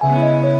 Música